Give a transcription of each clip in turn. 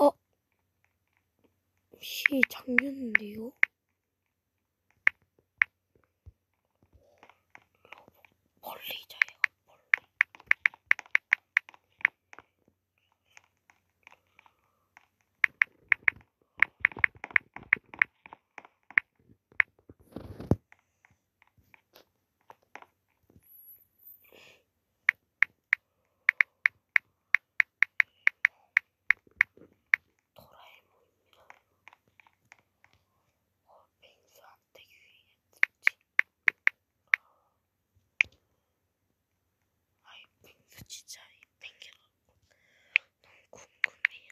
어? 시 잠겼는데요? 벌리자 얘가 벌리 도라에몽입니다. 어, 펭수한테 유행했지. 아이, 펭수 진짜 땡겨갖고 너무 궁금해요.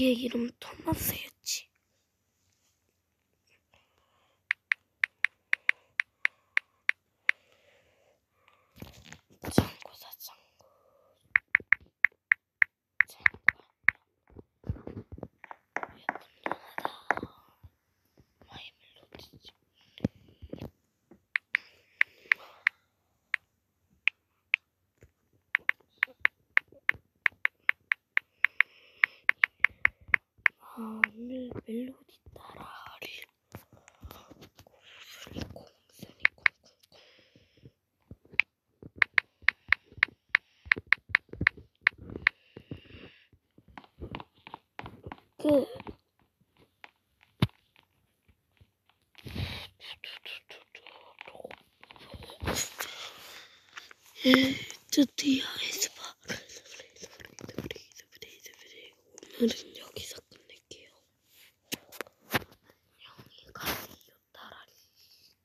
얘 이름 토마스였지. 창고다 창고. 창고 예쁜 누나다. 마이 멜로디지. 아, 오늘 멜로디 따라하리. 공순이 공순이. 그 예, 드디어 에스파 오늘은요